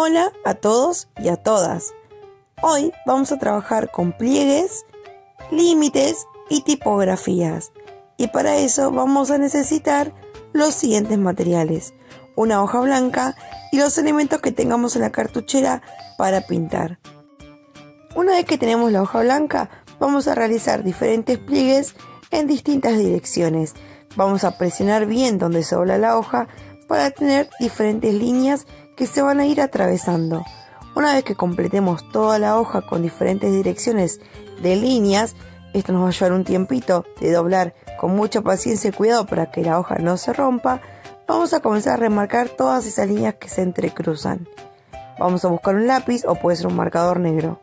Hola a todos y a todas. Hoy vamos a trabajar con pliegues, límites y tipografías. Y para eso vamos a necesitar los siguientes materiales. Una hoja blanca y los elementos que tengamos en la cartuchera para pintar. Una vez que tenemos la hoja blanca, vamos a realizar diferentes pliegues en distintas direcciones. Vamos a presionar bien donde se dobla la hoja para tener diferentes líneas que se van a ir atravesando. Una vez que completemos toda la hoja con diferentes direcciones de líneas, esto nos va a llevar un tiempito de doblar con mucha paciencia y cuidado para que la hoja no se rompa, vamos a comenzar a remarcar todas esas líneas que se entrecruzan. Vamos a buscar un lápiz o puede ser un marcador negro.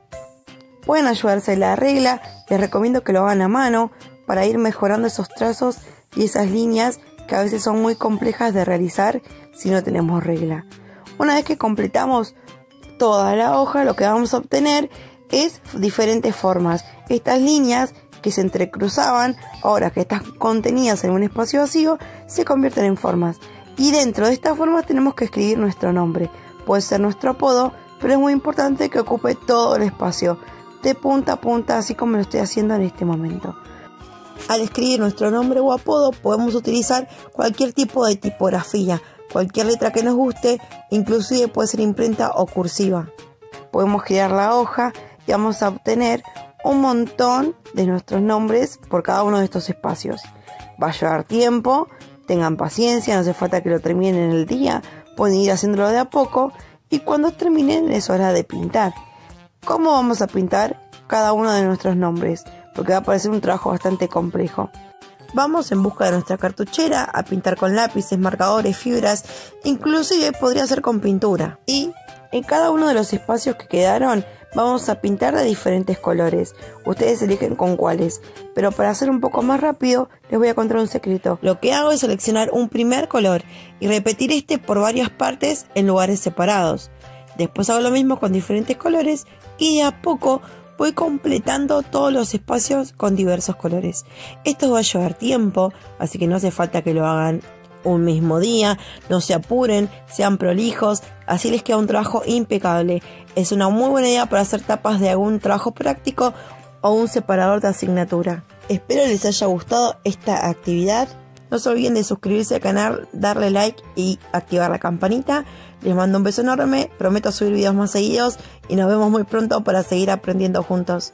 Pueden ayudarse de la regla, les recomiendo que lo hagan a mano para ir mejorando esos trazos y esas líneas que a veces son muy complejas de realizar si no tenemos regla. Una vez que completamos toda la hoja, lo que vamos a obtener es diferentes formas. Estas líneas que se entrecruzaban, ahora que están contenidas en un espacio vacío, se convierten en formas. Y dentro de estas formas tenemos que escribir nuestro nombre. Puede ser nuestro apodo, pero es muy importante que ocupe todo el espacio, de punta a punta, así como lo estoy haciendo en este momento. Al escribir nuestro nombre o apodo podemos utilizar cualquier tipo de tipografía, cualquier letra que nos guste, inclusive puede ser imprenta o cursiva. Podemos girar la hoja y vamos a obtener un montón de nuestros nombres por cada uno de estos espacios. Va a llevar tiempo, tengan paciencia, no hace falta que lo terminen en el día, pueden ir haciéndolo de a poco y cuando terminen es hora de pintar. ¿Cómo vamos a pintar cada uno de nuestros nombres? Porque va a parecer un trabajo bastante complejo. Vamos en busca de nuestra cartuchera a pintar con lápices, marcadores, fibras, inclusive podría ser con pintura. Y en cada uno de los espacios que quedaron vamos a pintar de diferentes colores. Ustedes eligen con cuáles. Pero para hacer un poco más rápido les voy a contar un secreto. Lo que hago es seleccionar un primer color y repetir este por varias partes en lugares separados. Después hago lo mismo con diferentes colores y de a poco voy completando todos los espacios con diversos colores. Esto va a llevar tiempo, así que no hace falta que lo hagan un mismo día, no se apuren, sean prolijos, así les queda un trabajo impecable. Es una muy buena idea para hacer tapas de algún trabajo práctico o un separador de asignatura. Espero les haya gustado esta actividad. No se olviden de suscribirse al canal, darle like y activar la campanita. Les mando un beso enorme, prometo subir videos más seguidos y nos vemos muy pronto para seguir aprendiendo juntos.